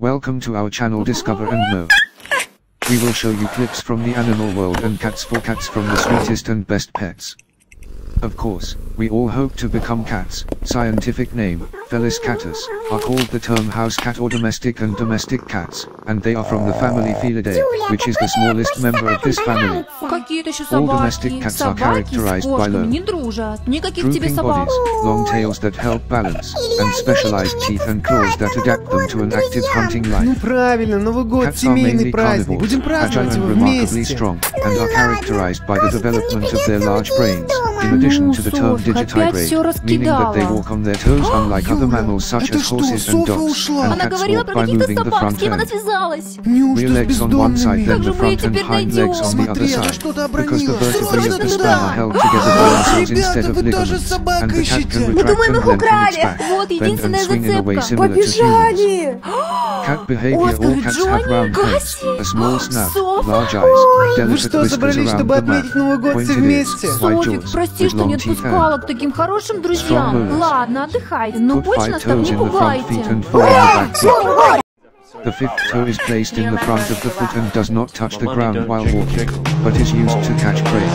Welcome to our channel Discover and Know. We will show you clips from the animal world and cats for cats from the sweetest and best pets. Of course, we all hope to become cats. Scientific name, Felis catus, are called the term house cat or domestic and domestic cats, and they are from the family Felidae, which is the smallest member of this family. Какие-то еще All domestic собаки. cats are Собаки с characterized by кошками low, не дружат. Никаких тебе Drooping собак. bodies, long tails that help balance, and specialized teeth and claws that adapt them to an active hunting Ну life. правильно, Новый год, Cats are mainly семейный праздник. carnivores, Будем agile праздновать and его remarkably вместе. strong, and are characterized by the development of their large brains, in addition to the term digitigrade, meaning that they walk on their toes unlike other mammals such as horses and dogs, and cats walk by moving the front end. Rear legs on one side, then the front and hind legs on the other side, because the vertebrae of the spine are held together by muscles instead of ligaments, and the cat can retract and их lengthen its back, bend and swing in a way similar to humans. Cat behavior all cats have round heads, a small snout, large eyes, delicate whiskers around the mouth, pointed ears, Софик, jaws, прости, with что не long teeth отпускала and к таким хорошим Strong друзьям. moves. Ладно, отдыхайте, но put больше five нас так toes не in the front feet пугайте. and four in the back feet. The fifth toe is placed in the front of the foot and does not touch the ground while walking, but is used to catch prey.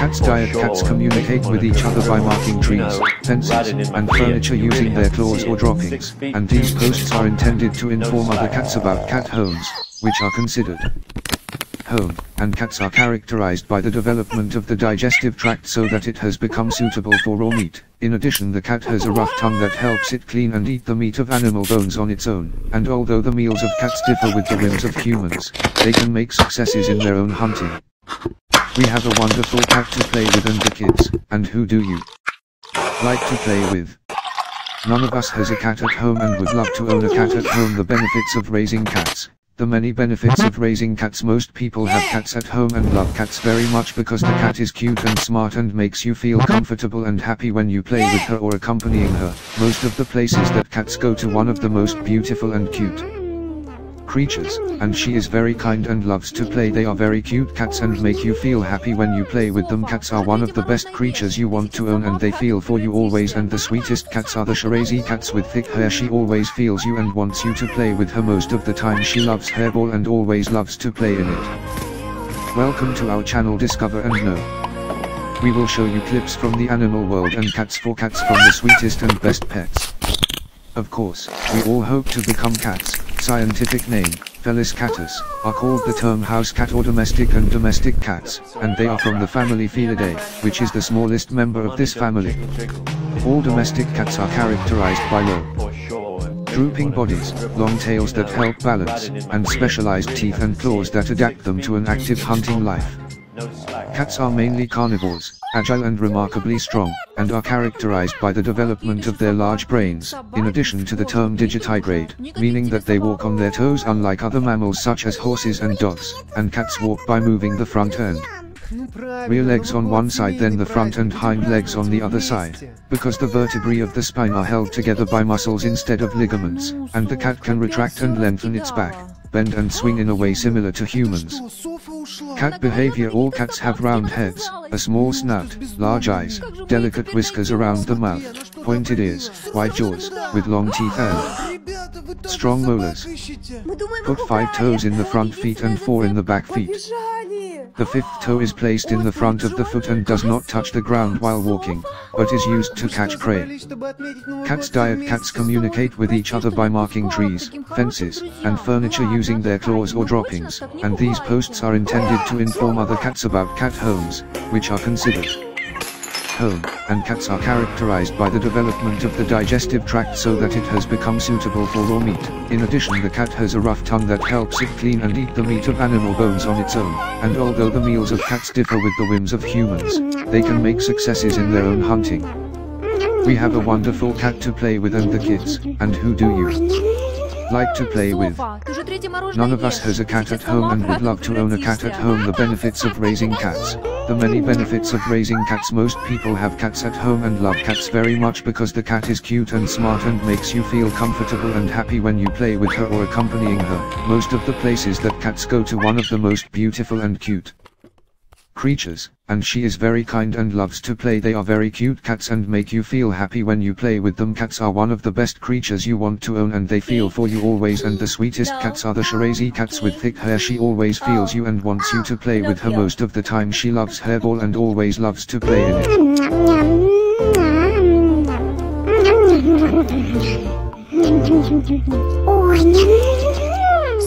Cats diet cats communicate with each other by marking trees, fences, and furniture using their claws or droppings, and these posts are intended to inform other cats about cat homes, which are considered home, and cats are characterized by the development of the digestive tract so that it has become suitable for raw meat. In addition the cat has a rough tongue that helps it clean and eat the meat of animal bones on its own, and although the meals of cats differ with the whims of humans, they can make successes in their own hunting. We have a wonderful cat to play with and the kids, and who do you like to play with? None of us has a cat at home and would love to own a cat at home the benefits of raising cats. The many benefits of raising cats. Most people have cats at home and love cats very much because the cat is cute and smart and makes you feel uh-huh. comfortable and happy when you play with her or accompanying her. Most of the places that cats go to one of the most beautiful and cute creatures, and she is very kind and loves to play. They are very cute cats and make you feel happy when you play with them. Cats are one of the best creatures you want to own and they feel for you always and the sweetest cats are the Shirazi cats with thick hair. She always feels you and wants you to play with her most of the time. She loves hairball and always loves to play in it. Welcome to our channel Discover and Know. We will show you clips from the animal world and cats for cats from the sweetest and best pets. Of course, we all hope to become cats. Scientific name, Felis catus, are called the term house cat or domestic and domestic cats, and they are from the family Felidae, which is the smallest member of this family. All domestic cats are characterized by low, drooping bodies, long tails that help balance, and specialized teeth and claws that adapt them to an active hunting life. Cats are mainly carnivores, agile and remarkably strong, and are characterized by the development of their large brains, in addition to the term digitigrade, meaning that they walk on their toes unlike other mammals such as horses and dogs, and cats walk by moving the front end. Rear legs on one side then the front and hind legs on the other side, because the vertebrae of the spine are held together by muscles instead of ligaments, and the cat can retract and lengthen its back, bend and swing in a way similar to humans. Cat behavior All cats have round heads, a small snout, large eyes, delicate whiskers around the mouth, pointed ears, wide jaws, with long teeth and strong molars. Put five toes in the front feet and four in the back feet. The fifth toe is placed in the front of the foot and does not touch the ground while walking, but is used to catch prey. Cats diet Cats communicate with each other by marking trees, fences, and furniture using their claws or droppings, and these posts are intended to inform other cats about cat homes, which are considered home, and cats are characterized by the development of the digestive tract so that it has become suitable for raw meat. In addition the cat has a rough tongue that helps it clean and eat the meat of animal bones on its own, and although the meals of cats differ with the whims of humans, they can make successes in their own hunting. We have a wonderful cat to play with and the kids, and who do you? like to play with. None of us has a cat at home and would love to own a cat at home. The benefits of raising cats. The many benefits of raising cats. Most people have cats at home and love cats very much because the cat is cute and smart and makes you feel comfortable and happy when you play with her or accompanying her. Most of the places that cats go to one of the most beautiful and cute creatures, and she is very kind and loves to play. They are very cute cats and make you feel happy when you play with them. Cats are one of the best creatures you want to own and they feel for you always and the sweetest cats are the Shirazi cats with thick hair. She always feels you and wants you to play with her most of the time. She loves hairball and always loves to play in it.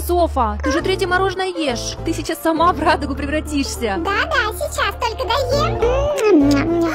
Софа, ты же третье мороженое ешь. Ты сейчас сама в радугу превратишься. Да-да, сейчас только доем. Ням-ням-ням.